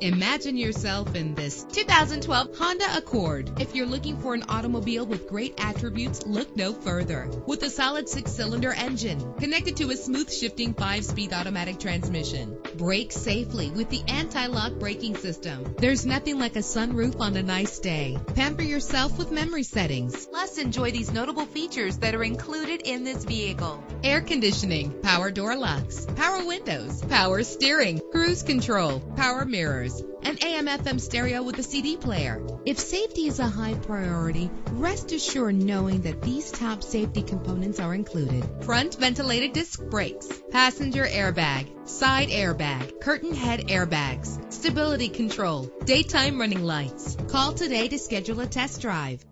Imagine yourself in this 2012 Honda Accord. If you're looking for an automobile with great attributes, look no further. With a solid six-cylinder engine connected to a smooth shifting five-speed automatic transmission, brake safely with the anti-lock braking system. There's nothing like a sunroof on a nice day. Pamper yourself with memory settings. Plus, enjoy these notable features that are included in this vehicle. Air conditioning, power door locks, power windows, power steering, cruise control, power mirrors, an AM FM stereo with a CD player. If safety is a high priority, rest assured knowing that these top safety components are included. Front ventilated disc brakes, passenger airbag, side airbag, curtain head airbags, stability control, daytime running lights. Call today to schedule a test drive.